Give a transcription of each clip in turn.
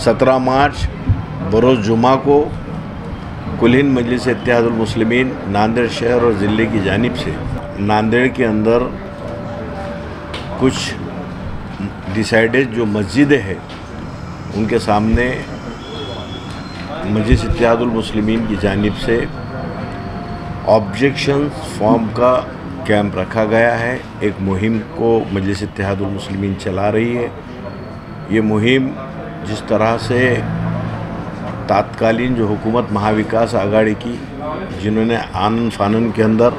सत्रह मार्च, बरोज़ जुमा को कुलिन मजलिस इतिहादुलमसलिमिन नांदेड़ शहर और ज़िले की जानिब से नांदेड़ के अंदर कुछ डिसाइडेड जो मस्जिदें हैं, उनके सामने मजलिस इतिहादुलमसलिमिन की जानिब से ऑब्जेक्शन फॉर्म का कैंप रखा गया है। एक मुहिम को मजलिस इतिहादुलमसलिमिन चला रही है। ये मुहिम जिस तरह से तात्कालीन जो हुकूमत महाविकास आघाड़ी की, जिन्होंने आनन फानन के अंदर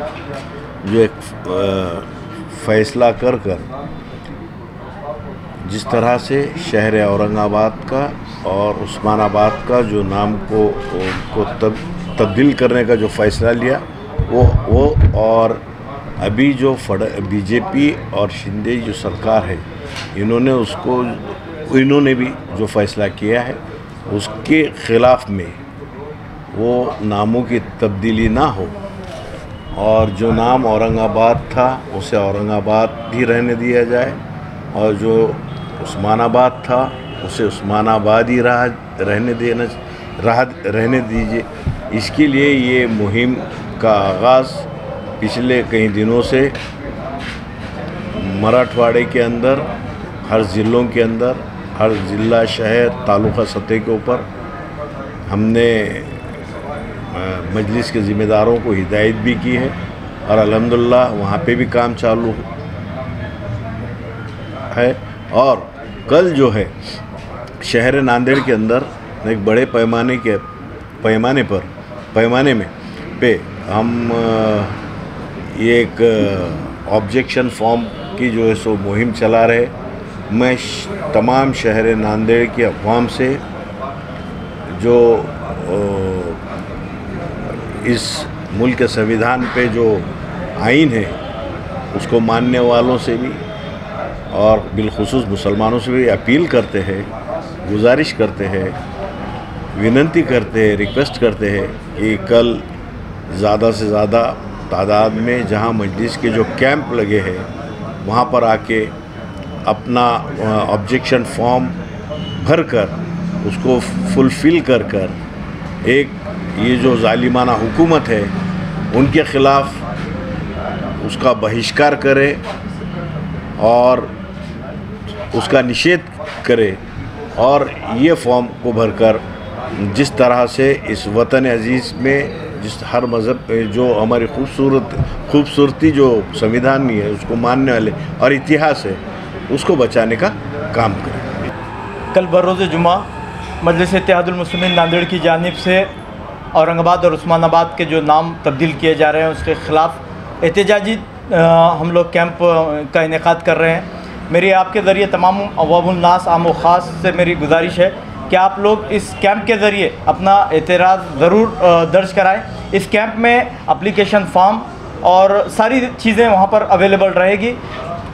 जो एक फ़ैसला कर कर जिस तरह से शहर औरंगाबाद का और उस्मानाबाद का जो नाम को को तब, तब्दील करने का जो फ़ैसला लिया, वो वो और अभी जो फड़, बीजेपी और शिंदे जो सरकार है, इन्होंने उसको इन्होंने भी जो फ़ैसला किया है, उसके ख़िलाफ़ में वो नामों की तब्दीली ना हो। और जो नाम औरंगाबाद था, उसे औरंगाबाद भी रहने दिया जाए। और जो उस्मानाबाद था, उसे उस्मानाबाद ही रहा, रहने देना, रहा, रहने दीजिए। इसके लिए ये मुहिम का आगाज़ पिछले कई दिनों से मराठवाड़े के अंदर, हर ज़िलों के अंदर हर ज़िला, शहर, तालुका सतह के ऊपर हमने मजलिस के ज़िम्मेदारों को हिदायत भी की है और अलहमदिल्ला वहाँ पे भी काम चालू है। और कल जो है, शहर नांदेड़ के अंदर एक बड़े पैमाने के, पैमाने पर, पैमाने में पे हम एक ऑब्जेक्शन फॉर्म की जो है सो मुहिम चला रहे। मैं तमाम शहर नांदेड़ की अवाम से जो इस मुल्क के संविधान पे जो आइन है, उसको मानने वालों से भी और बिलखसूस मुसलमानों से भी अपील करते हैं, गुजारिश करते हैं, विनंती करते हैं, रिक्वेस्ट करते हैं कि कल ज़्यादा से ज़्यादा तादाद में जहाँ मजलिस के जो कैंप लगे हैं, वहाँ पर आके अपना ऑब्जेक्शन फॉर्म भर कर उसको फुलफ़िल कर कर एक ये जो ालिमाना हुकूमत है, उनके ख़िलाफ़ उसका बहिष्कार करे और उसका निषेध करे और ये फॉर्म को भरकर, जिस तरह से इस वतन अज़ीज़ में जिस हर मज़हब जो हमारी खूबसूरत, खूबसूरती जो संविधान है, उसको मानने वाले और इतिहास है उसको बचाने का काम करें। कल बरोज़ जुमा मजलिस इतिहादुलमसलिमिन नांदेड़ की जानब से औरंगाबाद और उस्मानाबाद के जो नाम तब्दील किए जा रहे हैं, उसके ख़िलाफ़ एहतजाजी हम लोग कैंप का इनका कर रहे हैं। मेरी आपके ज़रिए तमाम अवाबुलनास आम ख़ास से मेरी गुजारिश है कि आप लोग इस कैंप के ज़रिए अपना एतराज़ ज़रूर दर्ज कराएँ। इस कैंप में अप्लीकेशन फॉर्म और सारी चीज़ें वहाँ पर अवेलेबल रहेगी।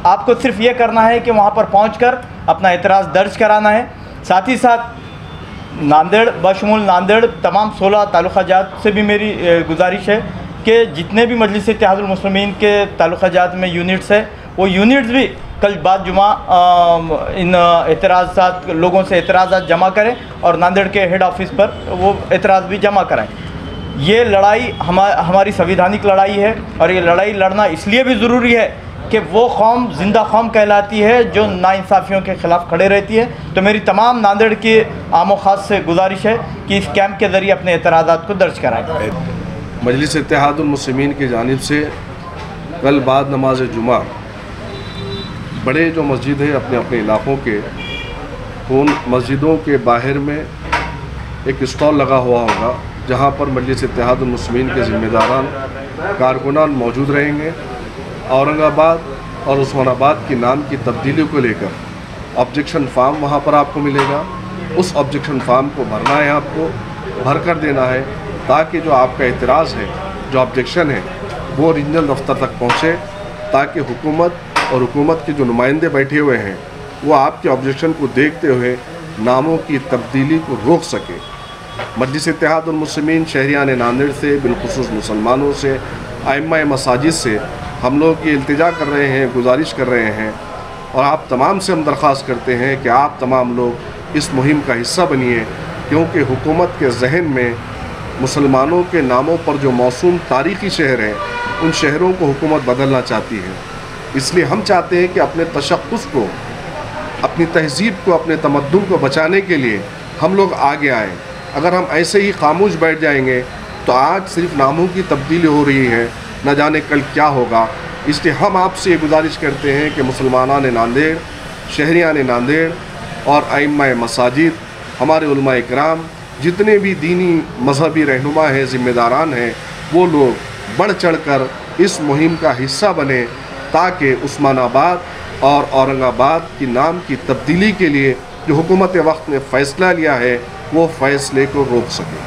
आपको सिर्फ़ ये करना है कि वहाँ पर पहुँच अपना एतराज़ दर्ज कराना है। साथ ही साथ नांदेड़, बशमूल नांदेड़, तमाम सोलह तालुका जात से भी मेरी गुजारिश है कि जितने भी मजलिस इतिहादुलमसलमिन के तालुका जात में यूनिट्स है, वो यूनिट्स भी कल बाद जुमा इन एतराज़ात लोगों से एतराज़ा जमा करें और नांदेड़ के हेड ऑफ़िस पर वो एतराज़ भी जमा कराएँ। ये लड़ाई हमा, हमारी संविधानिक लड़ाई है और ये लड़ाई लड़ना इसलिए भी ज़रूरी है कि वो कौम ज़िंदा कौम कहलाती है, जो नाइंसाफ़ियों के ख़िलाफ़ खड़े रहती है। तो मेरी तमाम नांदेड़ के आम ख़ास से गुजारिश है कि इस कैंप के ज़रिए अपने एतराज़ा को दर्ज कराएँ। मजलिस इतिहादुलमसलिमिन की जानब से कल बाद नमाज़ जुमा बड़े जो मस्जिद है अपने अपने इलाक़ों के, उन मस्जिदों के बाहर में एक स्टॉल लगा हुआ होगा, जहाँ पर मजलिस इतिहादुलमसलिमिन के ज़िम्मेदारान, कारकुनान मौजूद रहेंगे। औरंगाबाद और उस्मानाबाद के नाम की तब्दीली को लेकर ऑब्जेक्शन फार्म वहाँ पर आपको मिलेगा। उस ऑब्जेक्शन फार्म को भरना है आपको, भर कर देना है ताकि जो आपका एतराज़ है, जो ऑब्जेक्शन है, वो रीजनल दफ्तर तक पहुँचे ताकि हुकूमत और हुकूमत के जो नुमाइंदे बैठे हुए हैं, वो आपके ऑब्जेक्शन को देखते हुए नामों की तब्दीली को रोक सके। मजलिस इतिहादुलमसलिमिन शहरियान नांदेड़ से, बिलखसूस मुसलमानों से आइमा मसाजिद से हम लोग ये इल्तजा कर रहे हैं, गुजारिश कर रहे हैं और आप तमाम से हम दरख्वास्त करते हैं कि आप तमाम लोग इस मुहिम का हिस्सा बनिए, क्योंकि हुकूमत के जहन में मुसलमानों के नामों पर जो मौसूम तारीख़ी शहर हैं, उन शहरों को हुकूमत बदलना चाहती है। इसलिए हम चाहते हैं कि अपने तशख़ुस को, अपनी तहजीब को, अपने तमद्दुन को बचाने के लिए हम लोग आगे आए। अगर हम ऐसे ही खामोश बैठ जाएँगे तो आज सिर्फ़ नामों की तब्दीली हो रही है न जाने कल क्या होगा। इसलिए हम आपसे ये गुजारिश करते हैं कि मुसलमाना ने नांदेड़, शहरियान नांदेड़ और आइम्मा मसाजिद, हमारे कराम, जितने भी दीनी मजहबी रहनुमा हैं, ज़िम्मेदारान हैं, वो लोग बढ़ चढ़ कर इस मुहिम का हिस्सा बने ताकि उस्मानाबाद और औरंगाबाद की नाम की तब्दीली के लिए जो हुकूमत वक्त ने फ़ैसला लिया है, वो फ़ैसले को रोक सके।